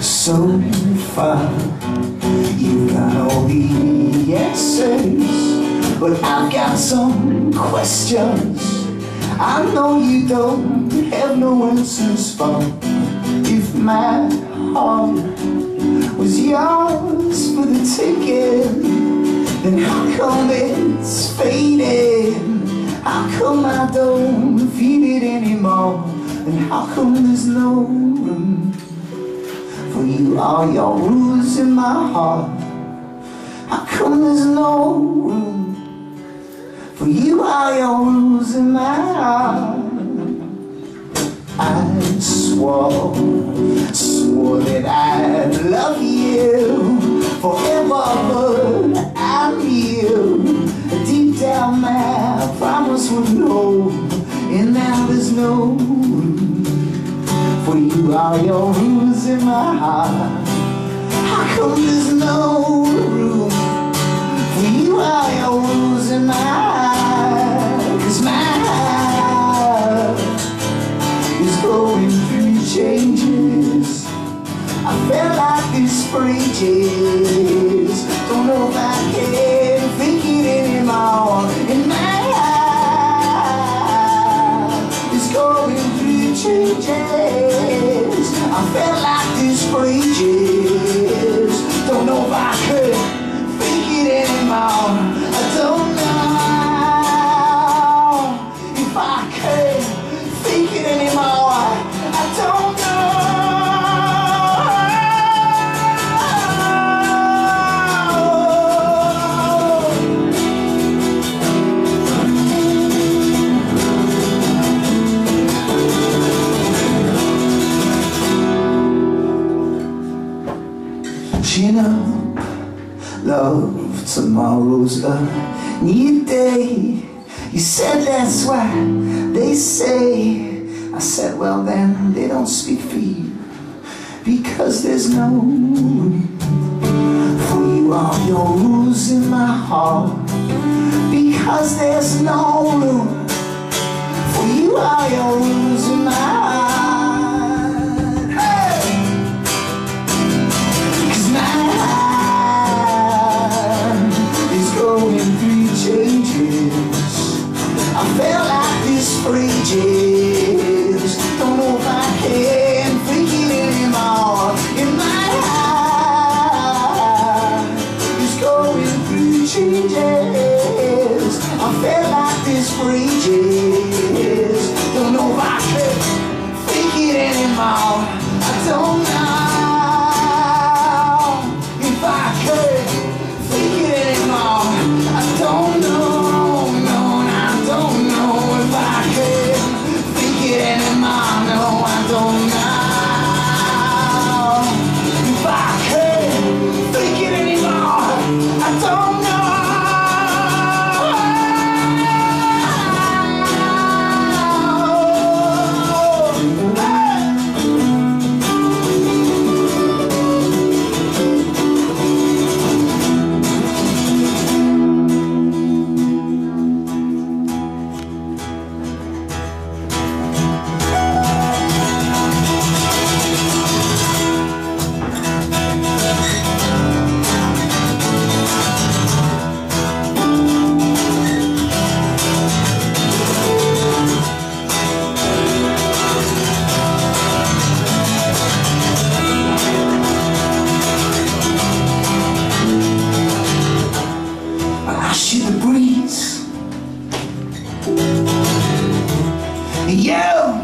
So far, you've got all the answers, but I've got some questions. I know you don't have no answers for. If my heart then how come it's fading? How come I don't feel it anymore? And how come there's no room for you? Are your rules in my heart? How come there's no room for you? Are your rules in my heart? I swore deep down my promise would hold, and now there's no room for you. Are your rules in my heart? How come there's no room for you? Are your rules in my heart? my heart is going through changes. I felt like this for ages. Don't know if I can is going through changes. I felt like this for ages. Don't know if I could fake it anymore. I don't Chin up, love, tomorrow's a new day. You said that's why they say. I said, well then, they don't speak for you. Because there's no room for you are your rules my heart. Because there's no room through changes. I felt like this for ages. Don't know if I can think it anymore. In my heart is going through changes. I felt You,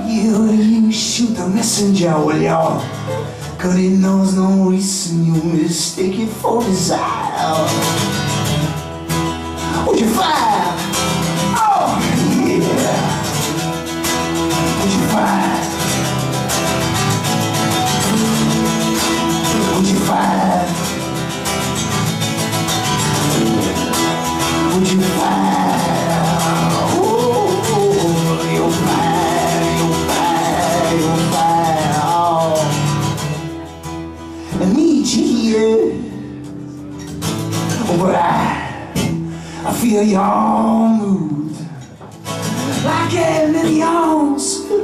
you, you shoot the messenger, well, y'all. Cause it knows no reason you mistake it for desire. Would you fire? yeah. Oh, but I, I feel your mood like an millions.